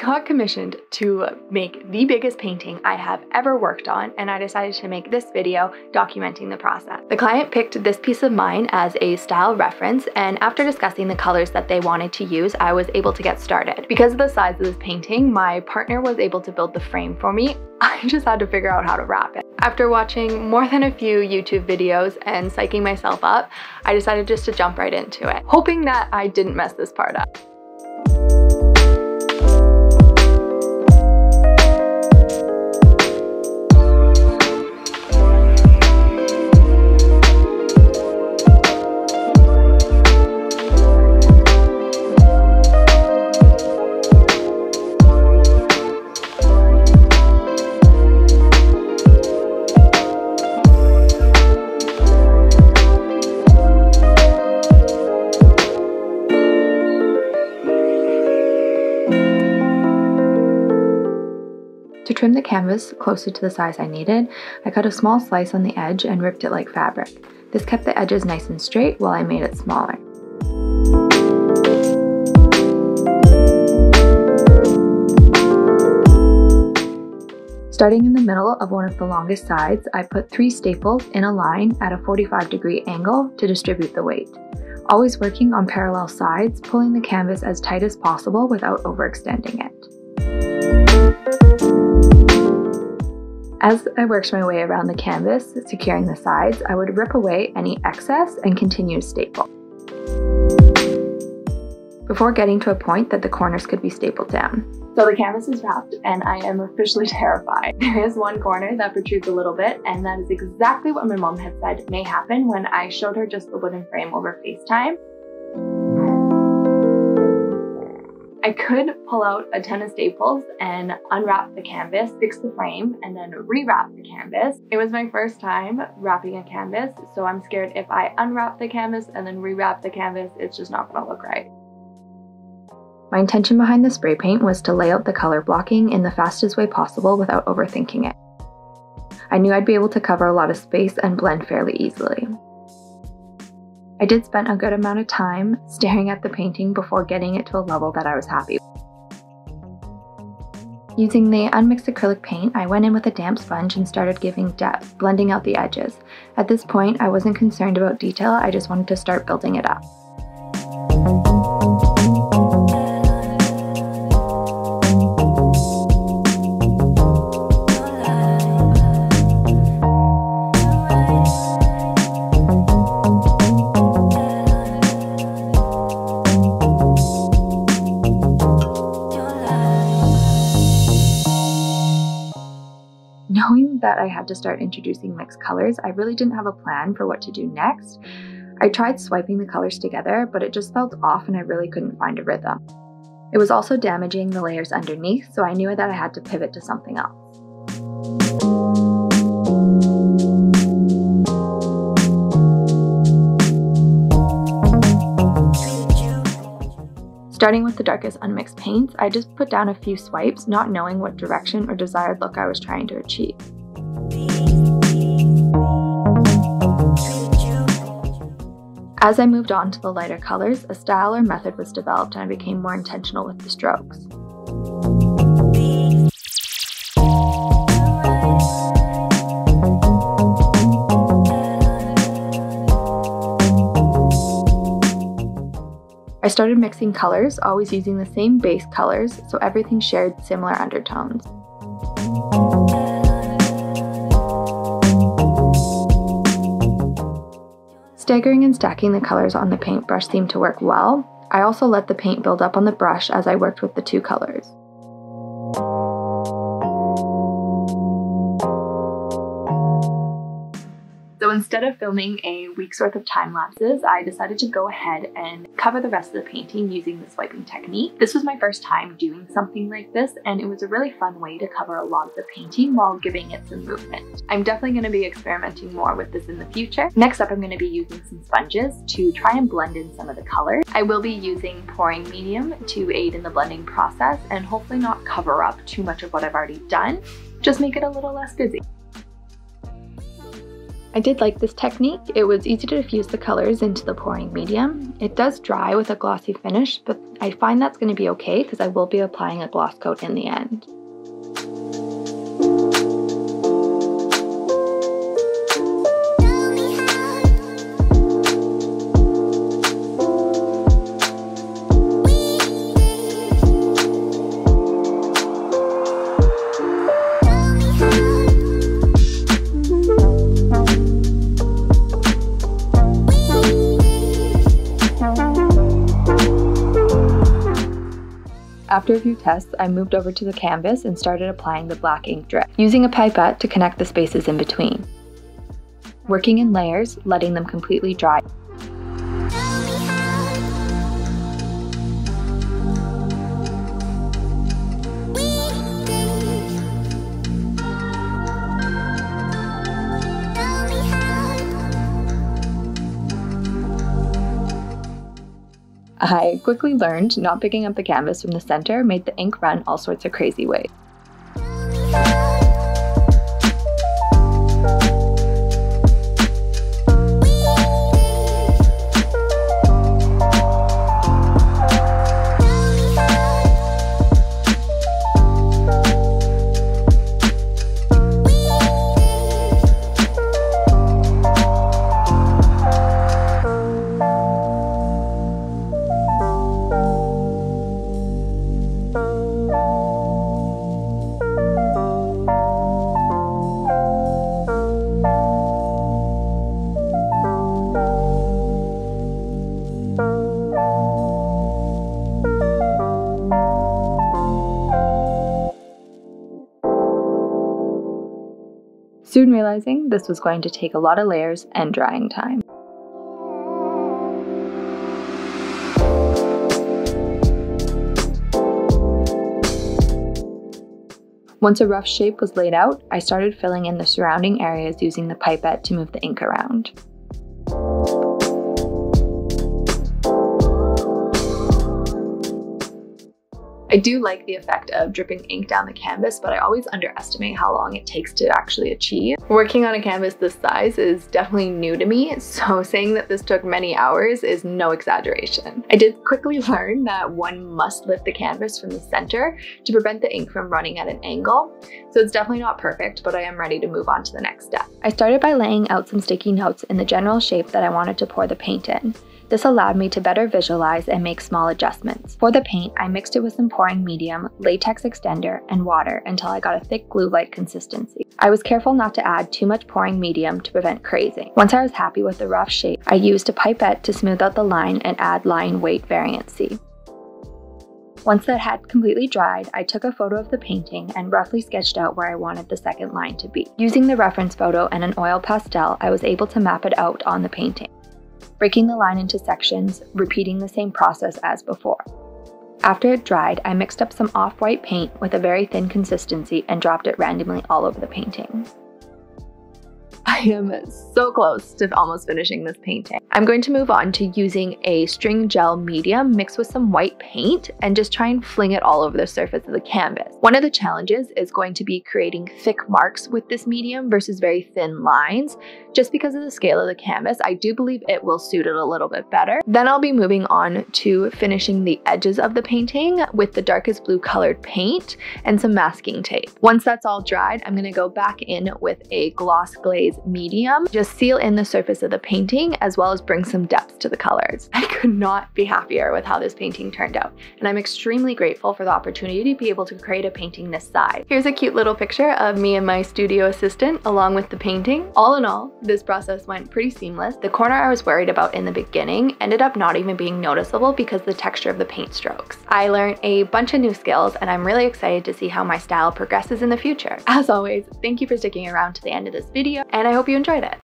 I got commissioned to make the biggest painting I have ever worked on, and I decided to make this video documenting the process. The client picked this piece of mine as a style reference, and after discussing the colors that they wanted to use, I was able to get started. Because of the size of this painting, my partner was able to build the frame for me. I just had to figure out how to wrap it. After watching more than a few YouTube videos and psyching myself up, I decided just to jump right into it, hoping that I didn't mess this part up. To trim the canvas closer to the size I needed, I cut a small slice on the edge and ripped it like fabric. This kept the edges nice and straight while I made it smaller. Starting in the middle of one of the longest sides, I put three staples in a line at a 45 degree angle to distribute the weight. Always working on parallel sides, pulling the canvas as tight as possible without overextending it. As I worked my way around the canvas, securing the sides, I would rip away any excess and continue to staple. Before getting to a point that the corners could be stapled down. So the canvas is wrapped and I am officially terrified. There is one corner that protrudes a little bit and that is exactly what my mom had said may happen when I showed her just the wooden frame over FaceTime. I could pull out a ton of staples and unwrap the canvas, fix the frame, and then rewrap the canvas. It was my first time wrapping a canvas, so I'm scared if I unwrap the canvas and then rewrap the canvas, it's just not gonna look right. My intention behind the spray paint was to lay out the color blocking in the fastest way possible without overthinking it. I knew I'd be able to cover a lot of space and blend fairly easily. I did spend a good amount of time staring at the painting before getting it to a level that I was happy. Using the unmixed acrylic paint, I went in with a damp sponge and started giving depth, blending out the edges. At this point, I wasn't concerned about detail, I just wanted to start building it up. That I had to start introducing mixed colors, I really didn't have a plan for what to do next. I tried swiping the colors together, but it just felt off and I really couldn't find a rhythm. It was also damaging the layers underneath, so I knew that I had to pivot to something else. Starting with the darkest unmixed paints, I just put down a few swipes, not knowing what direction or desired look I was trying to achieve. As I moved on to the lighter colors, a style or method was developed and I became more intentional with the strokes. I started mixing colors, always using the same base colors, so everything shared similar undertones. Staggering and stacking the colors on the paintbrush seemed to work well. I also let the paint build up on the brush as I worked with the two colors. Instead of filming a week's worth of time lapses, I decided to go ahead and cover the rest of the painting using the swiping technique. This was my first time doing something like this, and it was a really fun way to cover a lot of the painting while giving it some movement. I'm definitely going to be experimenting more with this in the future. Next up, I'm going to be using some sponges to try and blend in some of the colors. I will be using pouring medium to aid in the blending process and hopefully not cover up too much of what I've already done, just make it a little less busy. I did like this technique. It was easy to diffuse the colors into the pouring medium. It does dry with a glossy finish, but I find that's going to be okay because I will be applying a gloss coat in the end. After a few tests, I moved over to the canvas and started applying the black ink drip, using a pipette to connect the spaces in between. Working in layers, letting them completely dry. I quickly learned not picking up the canvas from the center made the ink run all sorts of crazy ways. Soon realizing this was going to take a lot of layers and drying time. Once a rough shape was laid out, I started filling in the surrounding areas using the pipette to move the ink around. I do like the effect of dripping ink down the canvas, but I always underestimate how long it takes to actually achieve. Working on a canvas this size is definitely new to me, so saying that this took many hours is no exaggeration. I did quickly learn that one must lift the canvas from the center to prevent the ink from running at an angle, so it's definitely not perfect, but I am ready to move on to the next step. I started by laying out some sticky notes in the general shape that I wanted to pour the paint in. This allowed me to better visualize and make small adjustments. For the paint, I mixed it with some pouring medium, latex extender, and water until I got a thick glue-like consistency. I was careful not to add too much pouring medium to prevent crazing. Once I was happy with the rough shape, I used a pipette to smooth out the line and add line weight variancy. Once that had completely dried, I took a photo of the painting and roughly sketched out where I wanted the second line to be. Using the reference photo and an oil pastel, I was able to map it out on the painting breaking the line into sections, repeating the same process as before. After it dried, I mixed up some off-white paint with a very thin consistency and dropped it randomly all over the painting. I am so close to almost finishing this painting. I'm going to move on to using a string gel medium mixed with some white paint and just try and fling it all over the surface of the canvas. One of the challenges is going to be creating thick marks with this medium versus very thin lines. Just because of the scale of the canvas, I do believe it will suit it a little bit better. Then I'll be moving on to finishing the edges of the painting with the darkest blue colored paint and some masking tape. Once that's all dried, I'm gonna go back in with a gloss glaze medium, just seal in the surface of the painting as well as bring some depth to the colors. I could not be happier with how this painting turned out, and I'm extremely grateful for the opportunity to be able to create a painting this size. Here's a cute little picture of me and my studio assistant along with the painting. All in all, this process went pretty seamless. The corner I was worried about in the beginning ended up not even being noticeable because the texture of the paint strokes. I learned a bunch of new skills and I'm really excited to see how my style progresses in the future. As always, thank you for sticking around to the end of this video and I hope you enjoyed it.